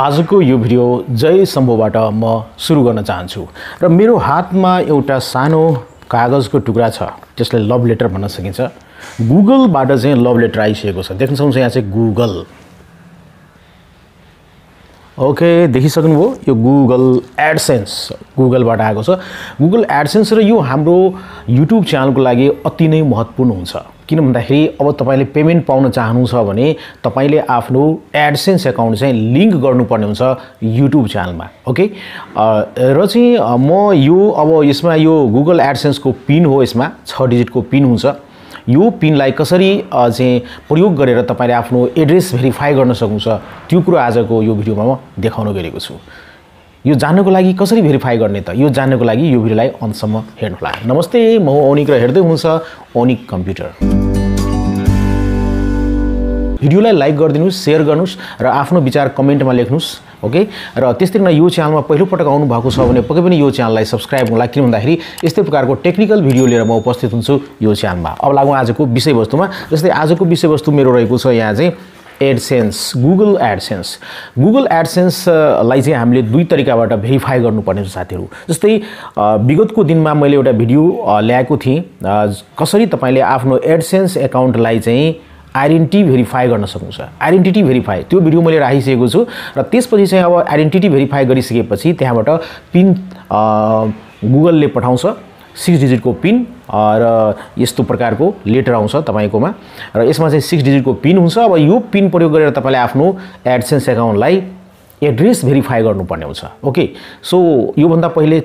आजको यो भिडियो जय शम्भुबाट म सुरु गर्न चाहन्छु। र मेरो हातमा एउटा सानो कागजको टुक्रा छ त्यसलाई लभ लेटर भन्न सकिन्छ। गुगलबाट चाहिँ लभ लेटर आइसकेको छ। देख्न सक्नुहुन्छ यहाँ चाहिँ गुगल ओके देखिसक्नुभयो यो गुगल एडसेन्स गुगलबाट आएको छ। गुगल एडसेन्स र यो हाम्रो युट्युब च्यानलको लागि अति नै महत्त्वपूर्ण हुन्छ। किन भन्दाखेरि अब तपाईँले पेमेन्ट पाउन चाहनुहुन्छ भने तपाईँले आफ्नो एडसेन्स एकाउन्ट चाहिँ लिङ्क गर्नुपर्ने हुन्छ युट्युब च्यानलमा ओके र चाहिँ म यो अब यसमा यो गुगल एडसेन्सको पिन हो यसमा छ डिजिटको पिन हुन्छ। यो पिनलाई कसरी चाहिँ प्रयोग गरेर तपाईँले आफ्नो एड्रेस भेरिफाई गर्न सक्नुहुन्छ त्यो कुरो आजको यो भिडियोमा म देखाउन गएको छु। यो जान्नको लागि कसरी भेरिफाई गर्ने त? यो जान्नको लागि यो भिडियोलाई अन्तसम्म हेर्नुहोला। नमस्ते म हो औनिक र हेर्दै हुनुहुन्छ औनिक कम्प्युटर। भिडियोलाई लाइक गरिदिनुहोस् सेयर गर्नुहोस् र आफ्नो विचार कमेन्टमा लेख्नुहोस् ओके? र त्यस्तै गरेर यो च्यानलमा पहिलोपटक आउनु भएको छ भने पक्कै पनि यो च्यानललाई सब्सक्राइब होला किन भन्दाखेरि यस्तै प्रकारको टेक्निकल भिडियो लिएर म उपस्थित हुन्छु यो च्यानलमा। अब लागौँ आजको विषयवस्तुमा। जस्तै आजको विषयवस्तु मेरो रहेको छ यहाँ चाहिँ एडसेन्स गुगल एडसेन्स गुगल एडसेन्सलाई चाहिँ हामीले दुई तरिकाबाट भेरिफाई गर्नुपर्ने छ साथीहरू। जस्तै विगतको दिनमा मैले एउटा भिडियो ल्याएको थिएँ। कसरी तपाईँले आफ्नो एडसेन्स एकाउन्टलाई चाहिँ आइडेन्टिटी भेरिफाई गर्न सक्नुहुन्छ। आइडेन्टिटी भेरिफाई त्यो भिडियो मैले राखिसकेको छु र त्यसपछि चाहिँ अब आइडेन्टिटी भेरिफाई गरिसकेपछि त्यहाँबाट पिन गुगलले पठाउँछ सिक्स डिजिटको पिन र यस्तो प्रकारको लेटर आउँछ तपाईँकोमा। र यसमा चाहिँ सिक्स डिजिटको पिन हुन्छ। अब यो पिन प्रयोग गरेर तपाईँले आफ्नो एडसेन्स एकाउन्टलाई एड्रेस भेरिफाई गर्नुपर्ने हुन्छ। ओके? सो योभन्दा पहिले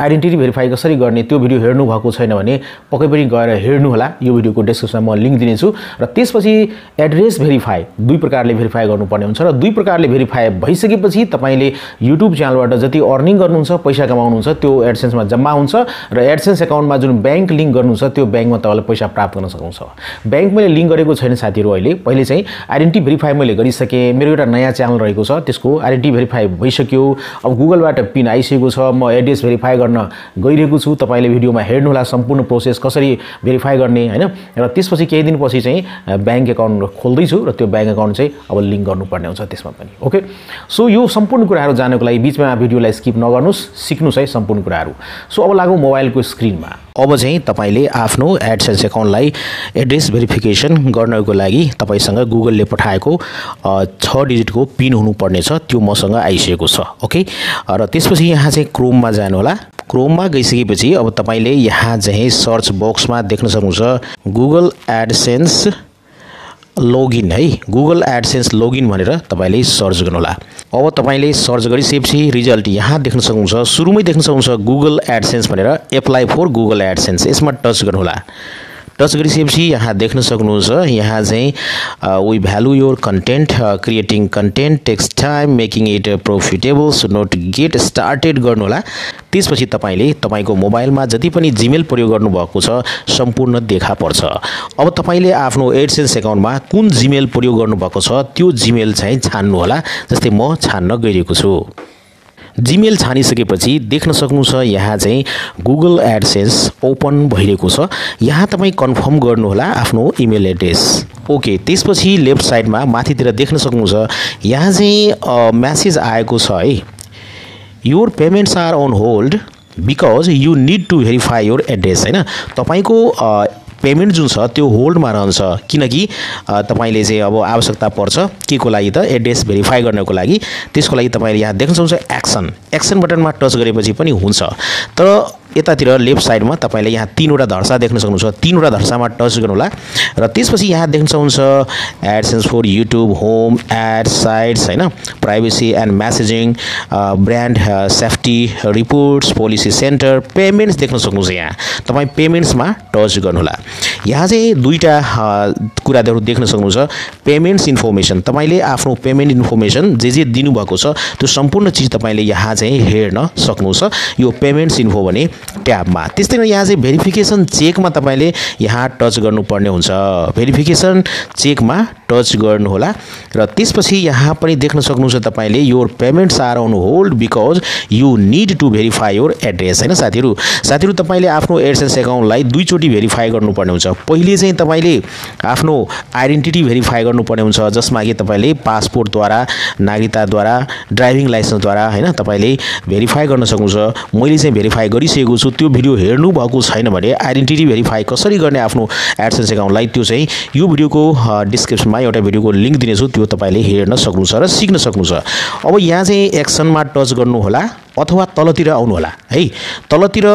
आइडेन्टिटी भेरिफाई कसरी गर्ने त्यो भिडियो हेर्नु भएको छैन भने पक्कै पनि गएर हेर्नुहोला। यो भिडियोको डिस्क्रिप्सनमा म लिङ्क दिनेछु। र त्यसपछि एड्रेस भेरिफाई दुई प्रकारले भेरिफाई गर्नुपर्ने हुन्छ र दुई प्रकारले भेरिफाई भइसकेपछि तपाईँले युट्युब च्यानलबाट जति अर्निङ गर्नुहुन्छ पैसा कमाउनुहुन्छ त्यो एडसेन्समा जम्मा हुन्छ र एडसेन्स एकाउन्टमा जुन ब्याङ्क लिङ्क गर्नुहुन्छ त्यो ब्याङ्कमा तपाईँले पैसा प्राप्त गर्न सक्नुहुन्छ। ब्याङ्क मैले लिङ्क गरेको छैन साथीहरू अहिले। पहिले चाहिँ आइडेन्टिटी भेरिफाई मैले गरिसकेँ। मेरो एउटा नयाँ च्यानल रहेको छ त्यसको आइडेन्टिटी भेरिफाई भइसक्यो। अब गुगलबाट पिन आइसकेको छ म एड्रेस भेरिफाई गर्न गइरहेको छु। तपाईँले भिडियोमा हेर्नुहोला सम्पूर्ण प्रोसेस कसरी भेरिफाई गर्ने होइन? र त्यसपछि केही दिनपछि चाहिँ ब्याङ्क एकाउन्ट खोल्दैछु र त्यो ब्याङ्क एकाउन्ट चाहिँ अब लिङ्क गर्नुपर्ने हुन्छ त्यसमा पनि ओके? सो यो सम्पूर्ण कुराहरू जानको लागि बिचमा भिडियोलाई स्किप नगर्नुहोस् सिक्नुहोस् है सम्पूर्ण कुराहरू। सो अब लागौँ मोबाइलको स्क्रिनमा। अब चाहिँ तपाईँले आफ्नो एडसेन्स एकाउन्टलाई एड्रेस भेरिफिकेसन गर्नको लागि तपाईँसँग गुगलले पठाएको छ डिजिटको पिन हुनुपर्ने छ त्यो मसँग आइसकेको छ ओके? र त्यसपछि यहाँ चाहिँ क्रोममा जानुहोला। क्रोममा गइसकेपछि अब तपाईँले यहाँ चाहिँ सर्च बक्समा देख्न सक्नुहुन्छ गुगल एडसेन्स लगइन है? गुगल एडसेन्स लगइन भनेर तपाईँले सर्च गर्नुहोला। अब तपाईँले सर्च गरिसकेपछि रिजल्ट यहाँ देख्न सक्नुहुन्छ। सुरुमै देख्न सक्नुहुन्छ गुगल एडसेन्स भनेर एप्लाई फर गुगल एडसेन्स यसमा टच गर्नुहोला। टच गरिसकेपछि यहाँ देख्न सक्नुहुन्छ। यहाँ चाहिँ we value your content creating content takes time making it profitable so note get started गर्नुहोला। त्यसपछि तपाईँले तपाईँको मोबाइलमा जति पनि जिमेल प्रयोग गर्नुभएको छ सम्पूर्ण देखा पर्छ। अब तपाईँले आफ्नो एडसेन्स एकाउन्टमा कुन जिमेल प्रयोग गर्नुभएको छ त्यो जिमेल चाहिँ छान्नुहोला जस्तै म छान्न गइरहेको छु। जिमेल छानिसकेपछि देख्न सक्नुहुन्छ यहाँ चाहिँ गुगल एडसेन्स ओपन भइरहेको छ। यहाँ तपाईँ कन्फर्म गर्नुहोला आफ्नो इमेल एड्रेस ओके त्यसपछि लेफ्ट साइडमा माथितिर देख्न सक्नुहुन्छ यहाँ चाहिँ म्यासेज आएको छ है। Your payments are on hold because you need to verify your address होइन? तपाईँको पेमेन्ट जुन छ त्यो होल्डमा रहन्छ। किनकि तपाईँले चाहिँ अब आवश्यकता पर्छ के को लागि त एड्रेस भेरिफाई गर्नको लागि। त्यसको लागि तपाईँले यहाँ देख्न सक्नुहुन्छ एक्सन एक्सन बटनमा टच गरेपछि पनि हुन्छ। तर यतातिर लेफ्ट साइडमा तपाईँले यहाँ तिनवटा धर्सा देख्न सक्नुहुन्छ। तिनवटा धर्सामा टच गर्नुहोला। र त्यसपछि यहाँ देख्न सक्नुहुन्छ AdSense for YouTube home ad sites होइन? Privacy and messaging brand safety reports policy centre payments देख्न सक्नुहुन्छ यहाँ। तपाईँ पेमेन्ट्समा टच गर्नुहोला। यहाँ चाहिँ दुईवटा कुराहरू देख्न सक्नुहुन्छ। पेमेन्ट्स इन्फर्मेसन तपाईँले आफ्नो पेमेन्ट इन्फर्मेसन जे जे दिनुभएको छ त्यो सम्पूर्ण चिज तपाईँले यहाँ चाहिँ हेर्न सक्नुहुन्छ। यो पेमेन्ट्स इन्फो भने ट्याबमा त्यस्तै गरी यहाँ चाहिँ भेरिफिकेसन चेकमा तपाईँले यहाँ टच गर्नुपर्ने हुन्छ। भेरिफिकेसन चेकमा टच गर्नुहोला र त्यसपछि यहाँ पनि देख्न सक्नुहुन्छ तपाईँले your payments are on hold because you need to verify your address होइन साथीहरू? साथीहरू तपाईँले आफ्नो एडसेन्स एकाउन्टलाई दुईचोटि भेरिफाई गर्नुपर्ने हुन्छ। पहिले चाहिँ तपाईँले आफ्नो आइडेन्टिटी भेरिफाई गर्नुपर्ने हुन्छ जसमा कि तपाईँले पासपोर्टद्वारा नागरिकताद्वारा ड्राइभिङ लाइसेन्सद्वारा होइन तपाईँले भेरिफाई गर्न सक्नुहुन्छ। मैले चाहिँ भेरिफाई गरिसकेको छु त्यो भिडियो हेर्नु भएको छैन भने आइडेन्टिटी भेरिफाई कसरी गर्ने आफ्नो एडसेन्स एकाउन्टलाई त्यो चाहिँ यो भिडियोको डिस्क्रिप्सनमा एउटा भिडियोको लिङ्क दिनेछु त्यो तपाईँले हेर्न सक्नुहुन्छ र सिक्न सक्नुहुन्छ। अब यहाँ चाहिँ एक्सनमा टच गर्नुहोला। अथवा तलतिर आउनु होला है? तलतिर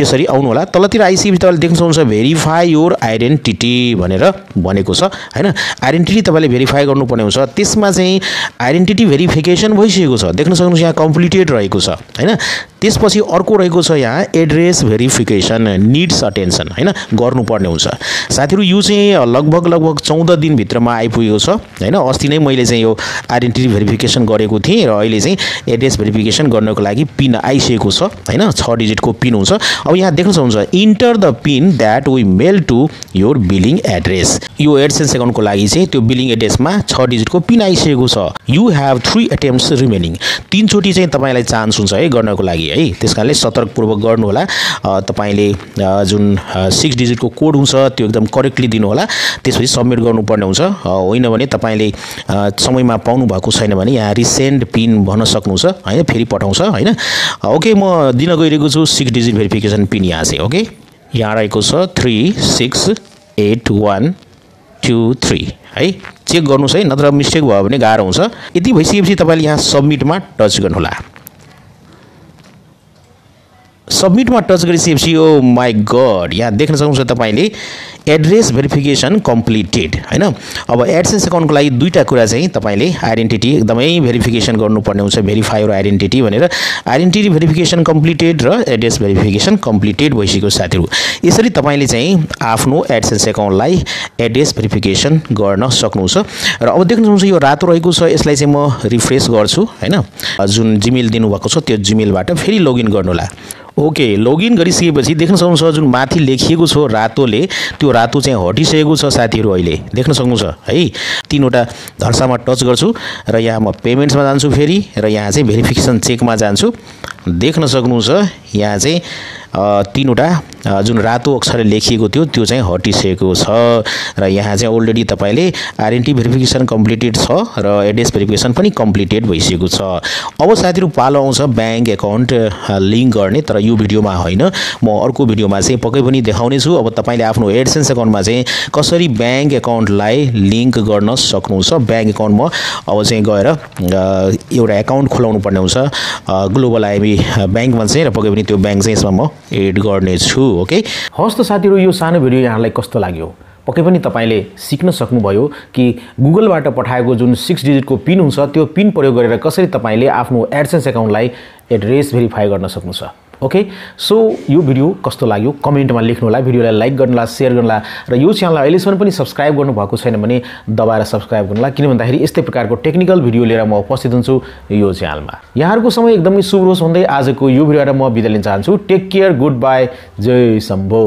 यसरी आउनु होला तलतिर आइसकेपछि तपाईँले देख्न सक्नुहुन्छ भेरिफाई योर आइडेन्टिटी भनेर भनेको छ होइन? आइडेन्टिटी तपाईँले भेरिफाई गर्नुपर्ने हुन्छ। त्यसमा चाहिँ आइडेन्टिटी भेरिफिकेसन भइसकेको छ। देख्न सक्नुहुन्छ यहाँ कम्प्लिटेड रहेको छ होइन? त्यसपछि अर्को रहेको छ यहाँ एड्रेस भेरिफिकेसन निड्स अटेन्सन होइन? गर्नुपर्ने हुन्छ। साथीहरू यो चाहिँ लगभग लगभग चौध दिनभित्रमा आइपुगेको छ होइन? अस्ति नै मैले चाहिँ यो आइडेन्टिटी भेरिफिकेसन गरेको थिएँ र अहिले चाहिँ एड्रेस भेरिफिकेसन गर्नको लागि पिन आइसकेको छ होइन? छ डिजिटको पिन हुन्छ। अब यहाँ देख्न सक्नुहुन्छ enter the pin that we mail to your billing address यो एडसेन्स एकाउन्टको लागि चाहिँ त्यो बिलिङ एड्रेसमा छ डिजिटको पिन आइसकेको छ। You have three attempts remaining तिनचोटि चाहिँ तपाईँलाई चान्स हुन्छ है गर्नको लागि है? त्यस कारणले सतर्कपूर्वक गर्नुहोला। तपाईँले जुन सिक्स डिजिटको कोड हुन्छ त्यो एकदम करेक्टली दिनुहोला। त्यसपछि सबमिट गर्नुपर्ने हुन्छ। होइन भने तपाईँले समयमा पाउनु भएको छैन भने यहाँ रिसेन्ट पिन भन्न सक्नुहुन्छ होइन? फेरि पठाउँछ होइन? ओके म दिन गइरहेको छु सिक्स डिजिट भेरिफिकेसन पिन यहाँ चाहिँ ओके यहाँ रहेको छ three six eight one two three है? चेक गर्नुहोस् है? नत्र मिस्टेक भयो भने गाह्रो हुन्छ। यति भइसकेपछि तपाईँले यहाँ सबमिटमा टच गर्नुहोला। सबमिटमा टच गरिसकेपछि ओ माई गड यहाँ देख्न सक्नुहुन्छ तपाईँले एड्रेस भेरिफिकेसन कम्प्लिटेड होइन? अब एडसेन्स एकाउन्टको लागि दुईवटा कुरा चाहिँ तपाईँले आइडेन्टिटी एकदमै भेरिफिकेसन गर्नुपर्ने हुन्छ भेरिफाई र आइडेन्टिटी भनेर। आइडेन्टिटी भेरिफिकेसन कम्प्लिटेड र एड्रेस भेरिफिकेसन कम्प्लिटेड भइसक्यो साथीहरू। यसरी तपाईँले चाहिँ आफ्नो एडसेन्स एकाउन्टलाई एड्रेस भेरिफिकेसन गर्न सक्नुहुन्छ। र अब देख्न सक्नुहुन्छ यो रातो रहेको छ यसलाई चाहिँ म रिफ्रेस गर्छु होइन? जुन जिमेल दिनुभएको छ त्यो जिमेलबाट फेरि लगइन गर्नुहोला। ओके लगइन गरिसकेपछि देख्न सक्नुहुन्छ जुन माथि लेखिएको छ रातोले त्यो रातो चाहिँ हटिसकेको छ साथीहरू अहिले। देख्न सक्नुहुन्छ है? तिनवटा धर्सामा टच गर्छु र यहाँ म पेमेन्ट्समा जान्छु फेरि र यहाँ चाहिँ भेरिफिकेसन चेकमा जान्छु। देख्न सक्नुहुन्छ यहाँ चाहिँ तिनवटा जुन रातो अक्षरले लेखिएको थियो त्यो चाहिँ हटिसकेको छ। र यहाँ चाहिँ अलरेडी तपाईँले आइडेन्टी भेरिफिकेसन कम्प्लिटेड छ र एड्रेस भेरिफिकेसन पनि कम्प्लिटेड भइसकेको छ। अब साथीहरू पालो आउँछ ब्याङ्क एकाउन्ट लिङ्क गर्ने तर यो भिडियोमा होइन। म अर्को भिडियोमा चाहिँ पक्कै पनि देखाउने छु अब तपाईँले आफ्नो एडसेन्स एकाउन्टमा चाहिँ कसरी ब्याङ्क एकाउन्टलाई लिङ्क गर्न सक्नुहुन्छ? ब्याङ्क एकाउन्टमा अब चाहिँ गएर एउटा एकाउन्ट खोलाउनु पर्ने हुन्छ। ग्लोबल आइएमई ब्याङ्कमा चाहिँ र पक्कै पनि त्यो ब्याङ्क चाहिँ यसमा म एड गर्नेछु ओके हस् त साथीहरू यो सानो भिडियो यहाँलाई कस्तो लाग्यो? पक्कै पनि तपाईँले सिक्न सक्नुभयो कि गुगलबाट पठाएको जुन सिक्स डिजिटको पिन हुन्छ त्यो पिन प्रयोग गरेर कसरी तपाईँले आफ्नो एडसेन्स एकाउन्टलाई एड्रेस भेरिफाई गर्न सक्नुहुन्छ ओके सो यो भिडियो कस्तो लाग्यो? कमेन्टमा लेख्नु होला भिडियोलाई लाइक गर्नुहोला सेयर गर्नुहोला र यो च्यानललाई अहिलेसम्म पनि सब्सक्राइब गर्नुभएको छैन भने दबाएर सब्सक्राइब गर्नुहोला किन भन्दाखेरि यस्तै प्रकारको टेक्निकल भिडियो लिएर म उपस्थित हुन्छु यो च्यानलमा यहाँहरूको समय एकदमै शुभ होस् भन्दै आजको यो भिडियोबाट म बिदा लिन चाहन्छु। टेक केयर गुड बाई जय शम्भो